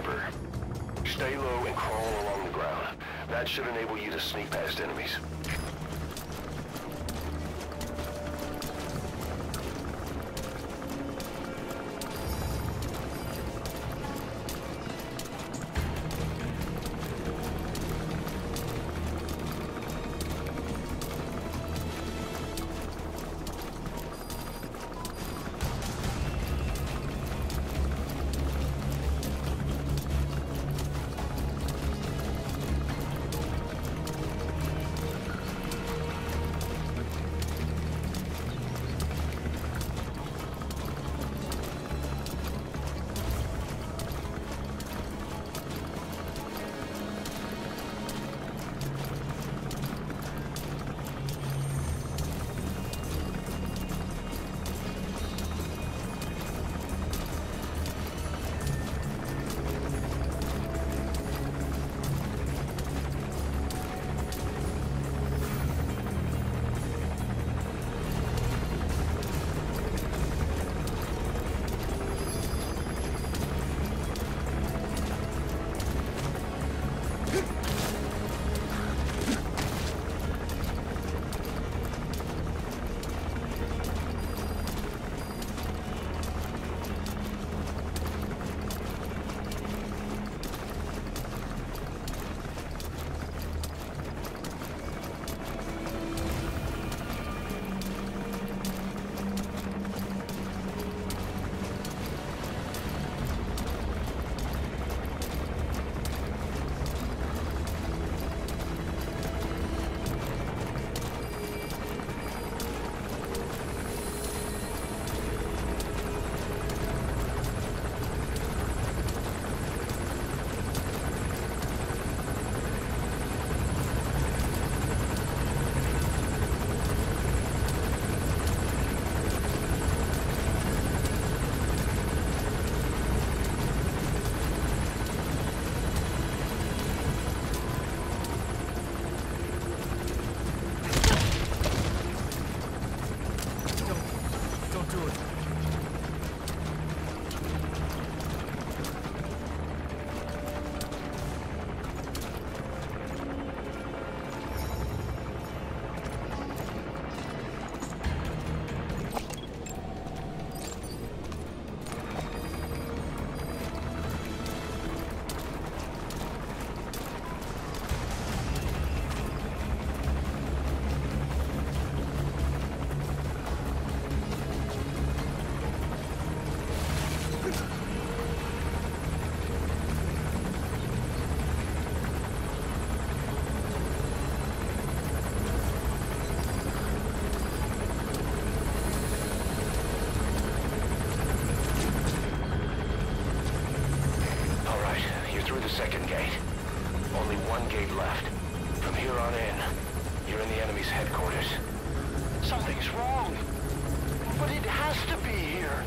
sniper. Stay low and crawl along the ground. That should enable you to sneak past enemies. One gate left. From here on in, you're in the enemy's headquarters. Something's wrong. But it has to be here.